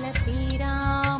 Let's celas viran.